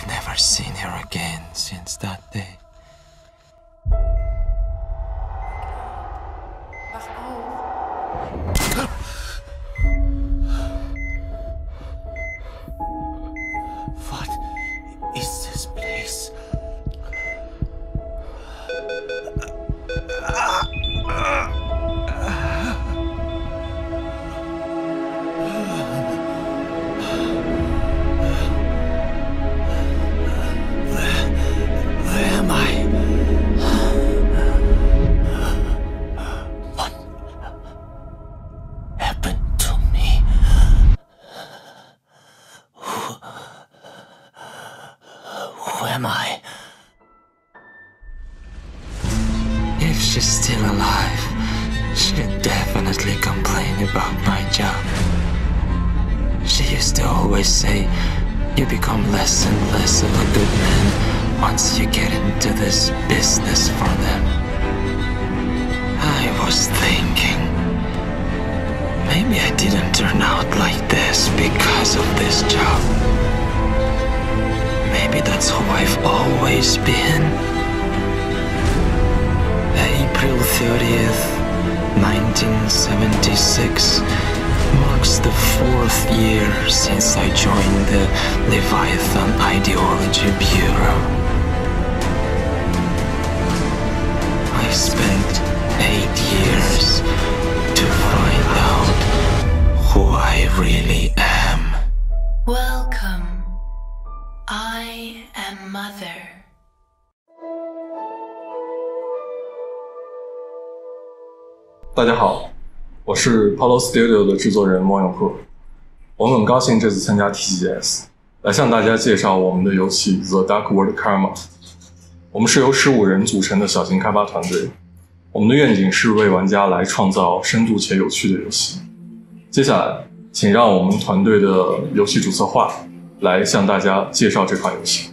I've never seen her again since that day. What is this place? Who am I? If she's still alive, she'd definitely complain about my job. She used to always say, you become less and less of a good man once you get into this business for them. I was thinking, maybe I didn't turn out like this because of this job. Maybe that's who I've always been. April 30th, 1976 marks the fourth year since I joined the Leviathan Ideology Bureau. I spent eight years to find out who I really am. Welcome. Mother. 大家好，我是 Polo Studio 的制作人莫永珀。我们很高兴这次参加 TGS，来向大家介绍我们的游戏《The Dark World Karma》。我们是由十五人组成的小型开发团队，我们的愿景是为玩家来创造深度且有趣的游戏。接下来，请让我们团队的游戏主策划来向大家介绍这款游戏。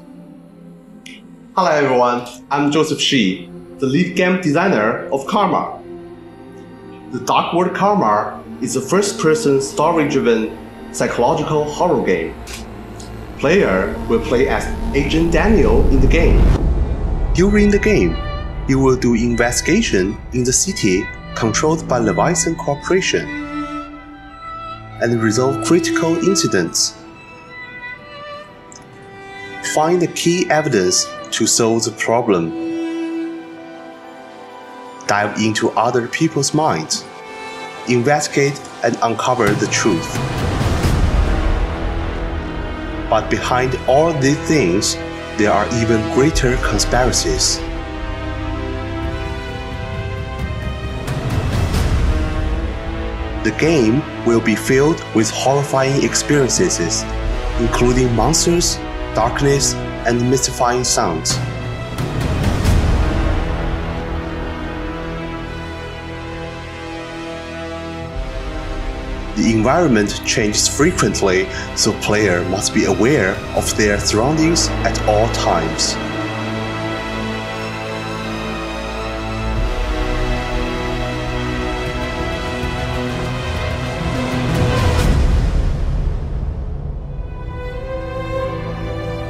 Hello everyone, I'm Joseph Shi, the lead game designer of Karma. The Dark World Karma is a first-person story-driven psychological horror game. Player will play as Agent Daniel in the game. During the game, you will do investigation in the city controlled by Leviathan Corporation and resolve critical incidents. Find the key evidence to solve the problem. Dive into other people's minds. Investigate and uncover the truth. But behind all these things, there are even greater conspiracies. The game will be filled with horrifying experiences, including monsters, darkness, and mystifying sounds. The environment changes frequently, so player must be aware of their surroundings at all times.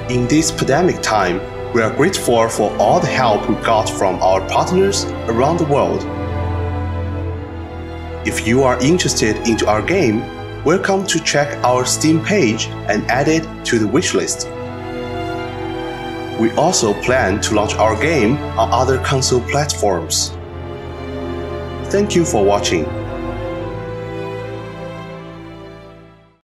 In this pandemic time, we are grateful for all the help we got from our partners around the world. If you are interested into our game, welcome to check our Steam page and add it to the wishlist. We also plan to launch our game on other console platforms. Thank you for watching.